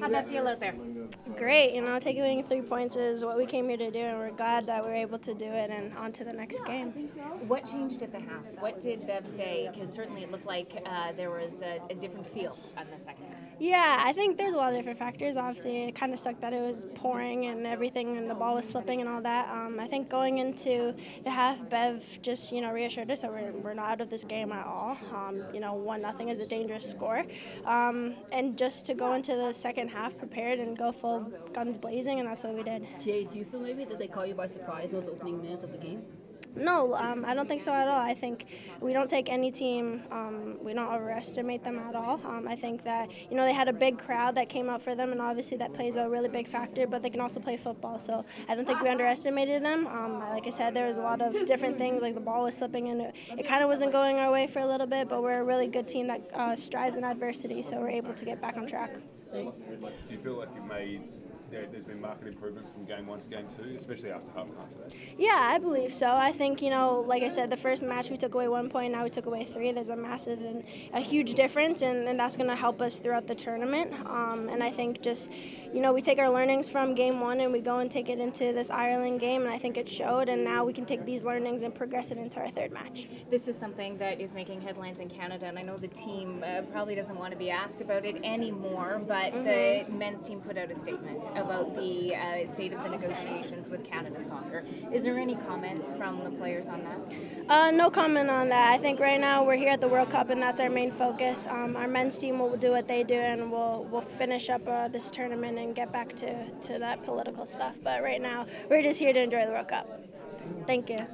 How'd that feel out there? Great, you know, taking three points is what we came here to do, and we're glad that we are able to do it and on to the next game. What changed at the half? What did Bev say? Because certainly it looked like uh, there was a, a, different feel on the second half. Yeah, I think there's a lot of different factors. Obviously, it kind of sucked that it was pouring and everything, and the ball was slipping and all that. Um, I think going into the half, Bev just you know reassured us that we're, we're not out of this game at all. Um, you know, one nothing is a dangerous score, um, and just to go into the second half prepared and go full guns blazing, and that's what we did. Jay, do you feel maybe that they caught you by surprise in those opening minutes of the game? No, um, I don't think so at all. I think we don't take any team, um, we don't overestimate them at all. Um, I think that, you know, they had a big crowd that came out for them, and obviously that plays a really big factor, but they can also play football. So I don't think we underestimated them. Um, like I said, there was a lot of different things, like the ball was slipping, and it, it kind of wasn't going our way for a little bit, but we're a really good team that uh, strives in adversity, so we're able to get back on track. Do you feel like you made there, has been market improvement from game one to game two, especially after halftime today? Yeah, I believe so. I think, you know, like I said, the first match we took away one point, now we took away three. There's a massive and a huge difference, and, and that's going to help us throughout the tournament. Um, and I think just, you know, we take our learnings from game one and we go and take it into this Ireland game, and I think it showed, and now we can take these learnings and progress it into our third match. This is something that is making headlines in Canada, and I know the team uh, probably doesn't want to be asked about it anymore, but mm -hmm. the men's team put out a statement about the uh, state of the negotiations with Canada Soccer. Is there any comments from the players on that? Uh, no comment on that. I think right now we're here at the World Cup, and that's our main focus. Um, our men's team will do what they do, and we'll we'll finish up uh, this tournament and get back to, to that political stuff. But right now, we're just here to enjoy the World Cup. Thank you.